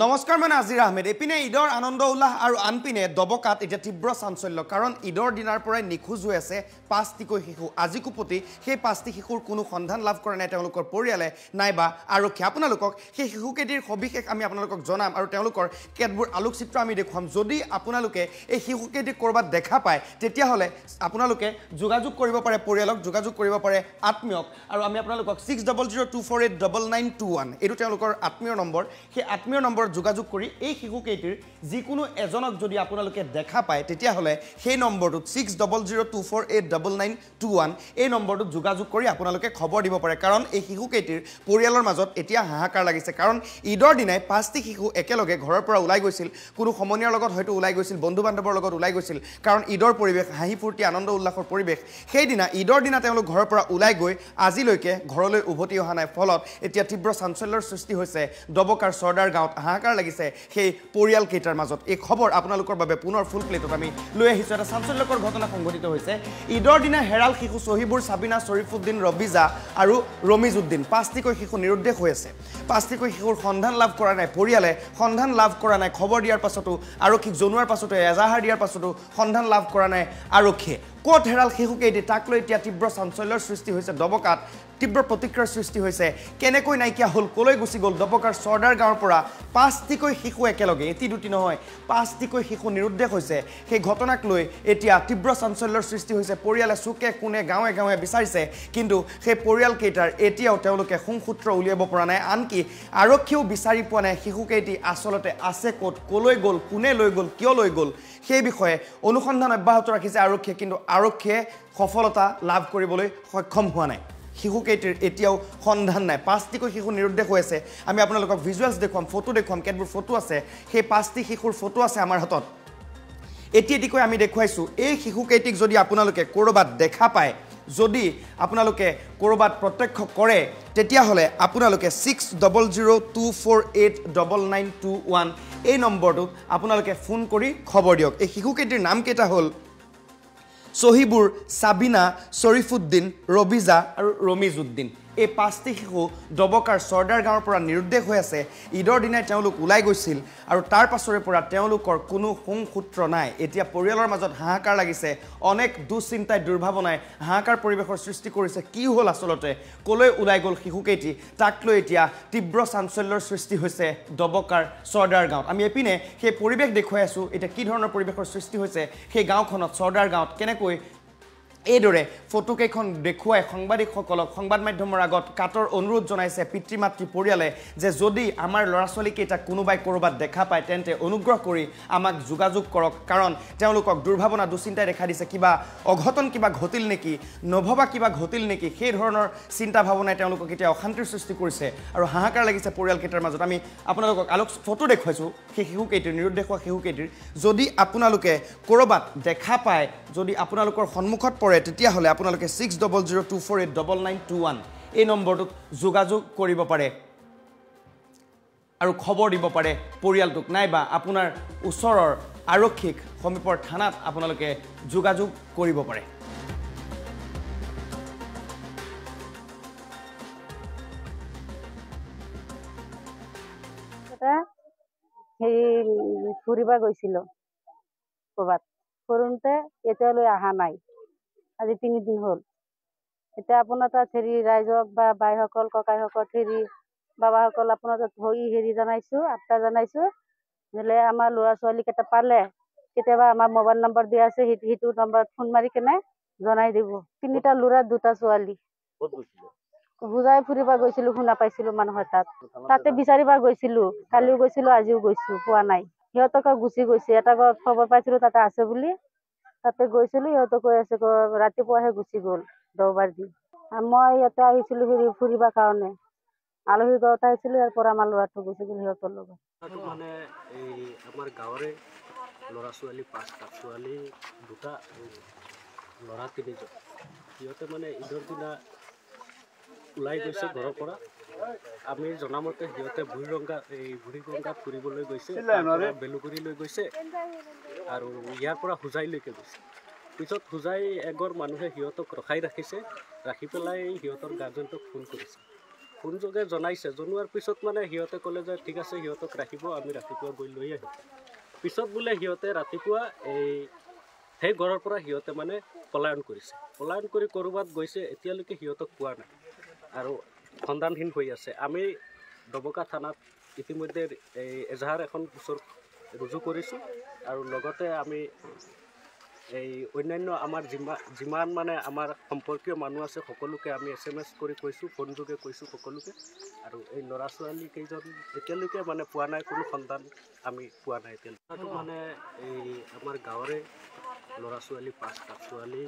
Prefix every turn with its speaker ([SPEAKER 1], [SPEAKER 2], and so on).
[SPEAKER 1] নমস্কাৰ মানে আজিৰ আহমেদ। এইপিনে ঈদৰ আনন্দ উল্লাস আৰু আনপিনে দবকাত এতিয়া তীব্ৰ চাঞ্চল্য কাৰণ ঈদৰ দিনাৰ পৰাই নিখোজ হৈ আছে পাঁচটিকৈ শিশু। আজি কোপতি সেই পাঁচটি শিশুৰ কোনো সন্ধান লাভ কৰা নাই তেওঁলোকৰ পৰিয়ালে নাইবা আৰক্ষী। আপোনালোকক সেই শিশুকেইটিৰ সবিশেষ আমি আপোনালোকক জনাম আৰু তেওঁলোকৰ কেতবোৰ আলোকচিত্ৰ আমি দেখুৱাম। যদি আপোনালোকে এই শিশুকেইটিক ক'ৰবাত দেখা পায় তেতিয়াহ'লে আপোনালোকে যোগাযোগ কৰিব পাৰে পৰিয়ালক যোগাযোগ কৰিব পাৰে আত্মীয়ক। আৰু আমি আপোনালোকক six double zero' two four eight double nine two one এইটো তেওঁলোকৰ আত্মীয় নম্বৰ। সেই আত্মীয় নম্বৰত যোগাযোগ কৰি এই শিশুকেইটিৰ যিকোনো এজনক যদি আপোনালোকে দেখা পায় তেতিয়াহ'লে সেই নম্বৰটোত six double zero' two four eight double nine two one এই নম্বৰটোত যোগাযোগ কৰি আপোনালোকে খবৰ দিব পাৰে। কাৰণ এই শিশুকেইটিৰ পৰিয়ালৰ মাজত এতিয়া হাহাকাৰ লাগিছে। কাৰণ ঈদৰ দিনাই পাঁচটি শিশু একেলগে ঘৰৰ পৰা ওলাই গৈছিল। কোনো সমনীয়াৰ লগত হয়তো ওলাই গৈছিল বন্ধু বান্ধৱৰ লগত ওলাই গৈছিল। কাৰণ ঈদৰ পৰিৱেশ হাঁহি ফূৰ্তি আনন্দ উল্লাসৰ পৰিৱেশ। সেইদিনা ঈদৰ দিনা তেওঁলোক ঘৰৰ পৰা ওলাই গৈ আজিলৈকে ঘৰলৈ উভতি অহা নাই। ফলত এতিয়া তীব্ৰ চাঞ্চল্যৰ সৃষ্টি হৈছে। দবকাৰ চৰ্দাৰ গাঁৱত হাহাকাৰ লাগিছে সেই পৰিয়ালকেইটাৰ মাজত। এই খবৰ আপোনালোকৰ বাবে পুনৰ ফুল প্লেটত আমি লৈ আহিছোঁ। এটা চাঞ্চল্যকৰ ঘটনা সংঘটিত হৈছে। ঈদৰ দিনা হেৰাল শিশু চহীবুৰ চাবিনা শ্বৰীফুদ্দিন ৰবিজা আৰু ৰমিজুদ্দিন পাঁচটিকৈ শিশু নিৰুদ্দেশ হৈ আছে। পাঁচটিকৈ শিশুৰ সন্ধান লাভ কৰা নাই পৰিয়ালে সন্ধান লাভ কৰা নাই খবৰ দিয়াৰ পাছতো আৰক্ষীক জনোৱাৰ পাছতো এজাহাৰ দিয়াৰ পাছতো সন্ধান লাভ কৰা নাই আৰক্ষীয়ে। ক'ত হেৰাল শিশুকেইটি? তাক লৈ এতিয়া তীব্ৰ চাঞ্চল্যৰ সৃষ্টি হৈছে দবকাত। তীব্ৰ প্ৰতিক্ৰিয়াৰ সৃষ্টি হৈছে। কেনেকৈ নাইকিয়া হ'ল ক'লৈ গুচি গ'ল দবকাৰ চৰ্দাৰ গাঁৱৰ পৰা পাঁচটিকৈ শিশু একেলগে এটি দুটি নহয় পাঁচটিকৈ শিশু নিৰুদ্দেশ হৈছে। সেই ঘটনাক লৈ এতিয়া তীব্ৰ চাঞ্চল্যৰ সৃষ্টি হৈছে। পৰিয়ালে চুকে কোণে গাঁৱে গাঁৱে বিচাৰিছে কিন্তু সেই পৰিয়ালকেইটাৰ এতিয়াও তেওঁলোকে সুংসূত্ৰ উলিয়াব পৰা নাই। আনকি আৰক্ষীয়েও বিচাৰি পোৱা নাই শিশুকেইটি আচলতে আছে ক'ত ক'লৈ গ'ল কোনে লৈ গ'ল কিয় লৈ গ'ল সেই বিষয়ে অনুসন্ধান অব্যাহত ৰাখিছে আৰক্ষীয়ে। কিন্তু আৰক্ষীয়ে সফলতা লাভ কৰিবলৈ সক্ষম হোৱা নাই। শিশুকেইটিৰ এতিয়াও সন্ধান নাই। পাঁচটিকৈ শিশু নিৰুদ্দেশ হৈ আছে। আমি আপোনালোকক ভিজুৱেলছ দেখুৱাম ফটো দেখুৱাম কেতবোৰ ফটো আছে সেই পাঁচটি শিশুৰ ফটো আছে আমাৰ হাতত। এটি এটিকৈ আমি দেখুৱাইছোঁ। এই শিশুকেইটিক যদি আপোনালোকে ক'ৰবাত দেখা পায় যদি আপোনালোকে ক'ৰবাত প্ৰত্যক্ষ কৰে তেতিয়াহ'লে আপোনালোকে six double zero' two four eight double nine two one এই নম্বৰটোত আপোনালোকে ফোন কৰি খবৰ দিয়ক। এই শিশুকেইটিৰ নামকেইটা হ'ল? চহীবুৰ চাবিনা শ্বৰীফুদ্দিন ৰবিজা আৰু ৰমিজুদ্দিন এই পাঁচটি শিশু দবকাৰ চৰ্দাৰ গাঁৱৰ পৰা নিৰুদ্দেশ হৈ আছে। ঈদৰ দিনাই তেওঁলোক ওলাই গৈছিল আৰু তাৰ পাছৰে পৰা তেওঁলোকৰ কোনো সুংসূত্ৰ নাই। এতিয়া পৰিয়ালৰ মাজত হাহাকাৰ লাগিছে। অনেক দুশ্চিন্তাই দুৰ্ভাৱনাই হাহাকাৰ পৰিৱেশৰ সৃষ্টি কৰিছে। কি হ'ল আচলতে? ক'লৈ ওলাই গ'ল শিশুকেইটি? তাক লৈ এতিয়া তীব্ৰ চাঞ্চল্যৰ সৃষ্টি হৈছে দবকাৰ চৰ্দাৰ গাঁৱত। আমি এপিনে সেই পৰিৱেশ দেখুৱাই আছোঁ। এতিয়া কি ধৰণৰ পৰিৱেশৰ সৃষ্টি হৈছে সেই গাঁওখনত চৰ্দাৰ গাঁৱত কেনেকৈ এইদৰে ফটোকেইখন দেখুৱাই সাংবাদিকসকলক সংবাদ মাধ্যমৰ আগত কাটৰ অনুৰোধ জনাইছে পিতৃ মাতৃ পৰিয়ালে যে যদি আমাৰ ল'ৰা ছোৱালীকেইটাক কোনোবাই ক'ৰবাত দেখা পায় তেন্তে অনুগ্ৰহ কৰি আমাক যোগাযোগ কৰক। কাৰণ তেওঁলোকক দুৰ্ভাৱনা দুশ্চিন্তাই দেখা দিছে। কিবা অঘটন কিবা ঘটিল নেকি? নভবা কিবা ঘটিল নেকি? সেই ধৰণৰ চিন্তা ভাৱনাই তেওঁলোকক এতিয়া অশান্তিৰ সৃষ্টি কৰিছে আৰু হাহাকাৰ লাগিছে পৰিয়ালকেইটাৰ মাজত। আমি আপোনালোকক আলোক ফটো দেখুৱাইছোঁ। সেই শিশুকেইটিৰ নিৰুদ্দেশ হোৱা শিশুকেইটিৰ। যদি আপোনালোকে ক'ৰবাত দেখা পায় যদি আপোনালোকৰ সন্মুখত পৰে তেতিয়াহ'লে আপোনালোকে six double zero' two four eight double nine two one এই নম্বৰটোত যোগাযোগ কৰিব পাৰে আৰু খবৰ দিব পাৰে পৰিয়ালটোক। নাইবা আপোনাৰ ওচৰৰ আৰক্ষীক সমীপৰ থানাত আপোনালোকে যোগাযোগ কৰিব পাৰে।
[SPEAKER 2] হেৰি ফুৰিব গৈছিলো ক'ৰবাত। ফুৰোঁতে এতিয়ালৈ অহা নাই। আজি তিনিদিন হ'ল। এতিয়া আপোনাৰ তাত হেৰি ৰাইজক বা বাইসকল ককাইসকল হেৰি বাবাসকল আপোনাৰ তাত হৈ হেৰি জনাইছোঁ আঠটা জনাইছোঁ বোলে আমাৰ ল'ৰা ছোৱালীকেইটা পালে কেতিয়াবা আমাৰ মোবাইল নম্বৰ দিয়া আছে সেইটো সেইটো নম্বৰত ফোন মাৰি কেনে জনাই দিব। তিনিটা ল'ৰা দুটা ছোৱালী। বুজাই ফুৰিব গৈছিলো শুনা পাইছিলো মানুহৰ তাত। তাতে বিচাৰিব গৈছিলো কালিও গৈছিলো আজিও গৈছো পোৱা নাই। সিহঁতকে গুচি গৈছে এটা খবৰ পাইছিলো তাতে আছে বুলি। তাতে গৈছিলো সিহঁতে কৈ আছে ৰাতিপুৱাহে গুচি গ'ল দেওবাৰ দি আৰু মই ইয়াতে আহিছিলো হেৰি ফুৰিবৰ কাৰণে। আলহী ঘৰত আহিছিলো ইয়াৰ পৰা আমাৰ ল'ৰাটো গুচি গ'ল সিহঁতৰ লগত।
[SPEAKER 3] ল'ৰা ছোৱালী পাঁচটা ছোৱালী দুটা ল'ৰা তিনিজন। সিহঁতে মানে ঈদৰ দিনা ওলাই গৈছে ঘৰৰ পৰা। আমি জনামতে সিহঁতে বুঢ়ীৰংগা এই বুঢ়ীগংগা ফুৰিবলৈ গৈছে বেলুগুৰিলৈ গৈছে আৰু ইয়াৰ পৰা হোজাইলৈকে গৈছে। পিছত হোজাই এঘৰ মানুহে সিহঁতক ৰখাই ৰাখিছে ৰাখি পেলাই সিহঁতৰ গাৰ্জেণ্টক ফোন কৰিছে। ফোনযোগে জনাইছে জনোৱাৰ পিছত মানে সিহঁতে ক'লে যে ঠিক আছে সিহঁতক ৰাখিব আমি ৰাতিপুৱা গৈ লৈ আহিম। পিছত বোলে সিহঁতে ৰাতিপুৱা এই সেই ঘৰৰ পৰা সিহঁতে মানে পলায়ন কৰিছে। পলায়ন কৰি ক'ৰবাত গৈছে এতিয়ালৈকে সিহঁতক পোৱা নাই। আৰু সন্ধানহীন হৈ আছে। আমি ডবকা থানাত ইতিমধ্যে এই এজাহাৰ এখন গোচৰ ৰুজু কৰিছোঁ আৰু লগতে আমি এই অন্যান্য আমাৰ যিমান যিমান মানে আমাৰ সম্পৰ্কীয় মানুহ আছে সকলোকে আমি এছ এম এছ কৰি কৈছোঁ ফোনযোগে কৈছোঁ সকলোকে। আৰু এই ল'ৰা ছোৱালী কেইজন এতিয়ালৈকে মানে পোৱা নাই কোনো সন্তান আমি পোৱা নাই এতিয়ালৈকে। মানে এই আমাৰ গাঁৱৰে ল'ৰা ছোৱালী পাঁচটা ছোৱালী